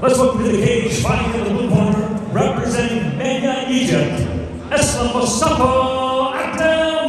Let's welcome to the cage, fighting in the blue corner, representing Mega Egypt, Eslam Mustafa Abdel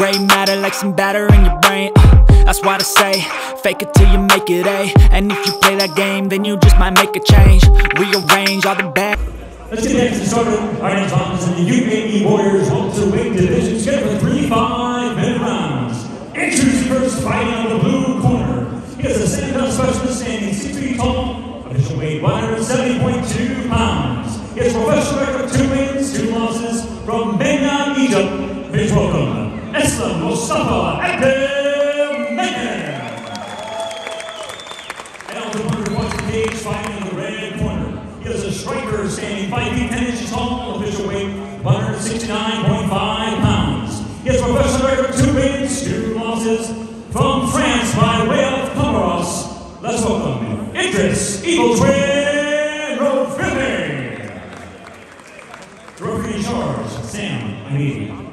gray matter like some batter in your brain. Uh, that's why they say, fake it till you make it A. And if you play that game, then you just might make a change. Rearrange all the bad. Let's get action started. Our name's Thomas and the UAE Warriors welterweight division scheduled for three five-minute rounds. Entries first fighting on the blue corner. He is a stand-up specialist standing six feet tall, official weight 170.2 pounds. He has professional record of two wins, two losses from Mena, Egypt. Please welcome Eslam Mustafa Abdel Menem. And on the corner across the cage, fighting in the red corner. He is a striker standing 5 feet 10 inches tall, official weight 169.5 pounds. He has professional record two wins, two losses from France by way of Comoros. Let's welcome Idriss Evil Twin M'Roivili. Referee in Sam Amidi.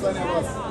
さんにあります。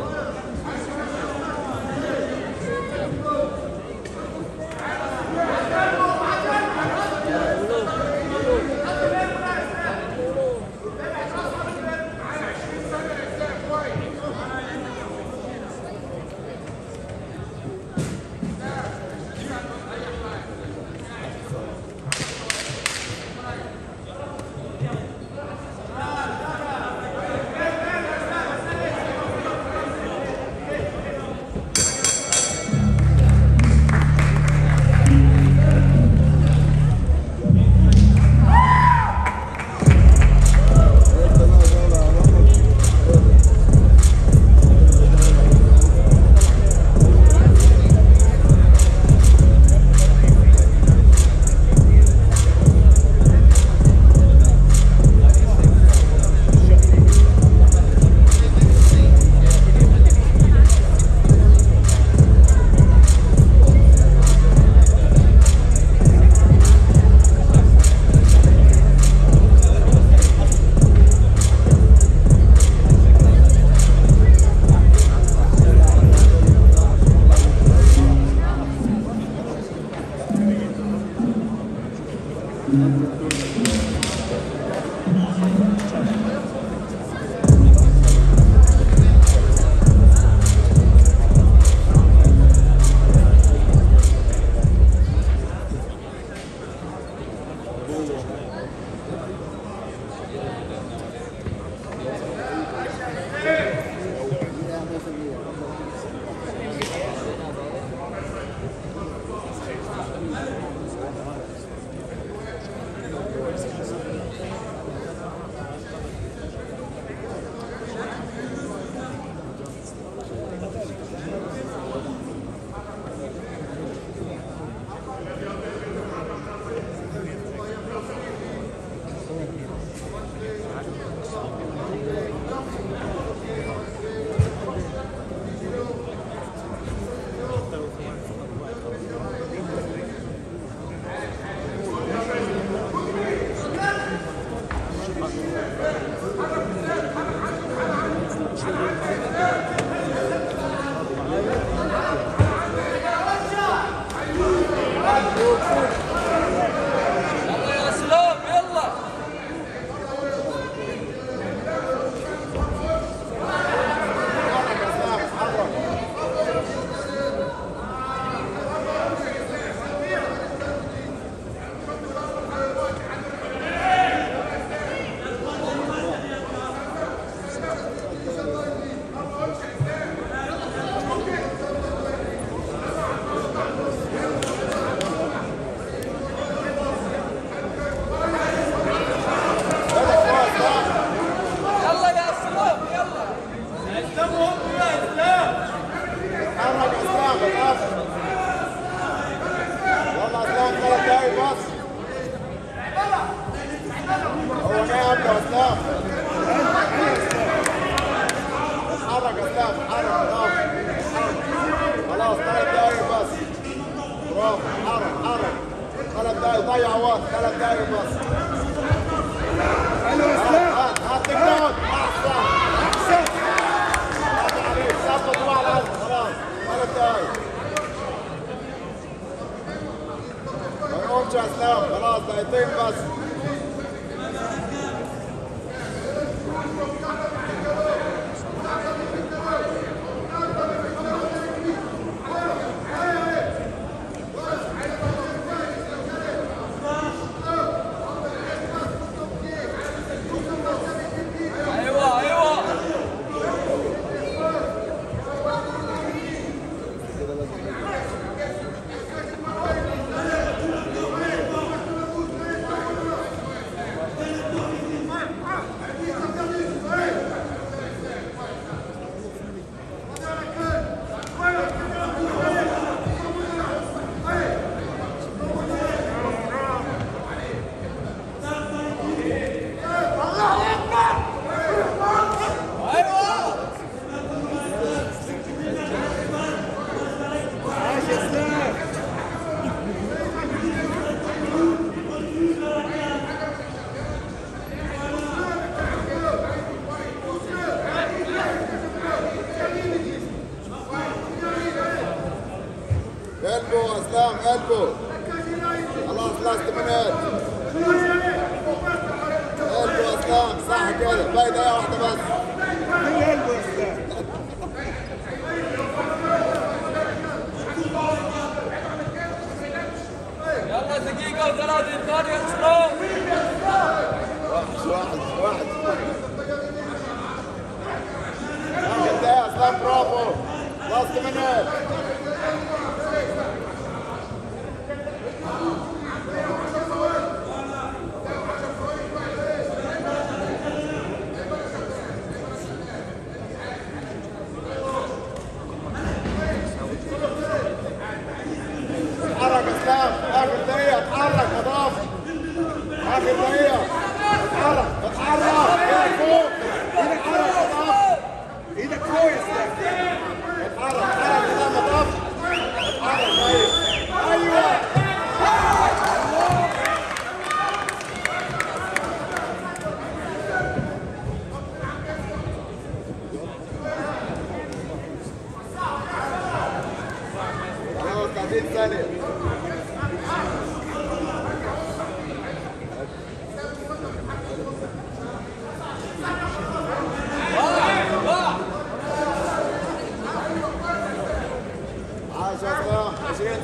I think that's.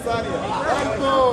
Tanzania. Thank.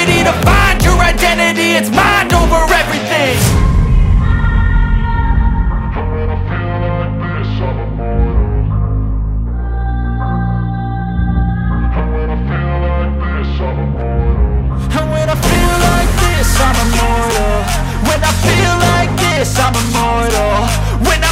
To find your identity, it's mind over everything. I'm immortal. When I feel like this, I'm immortal. When I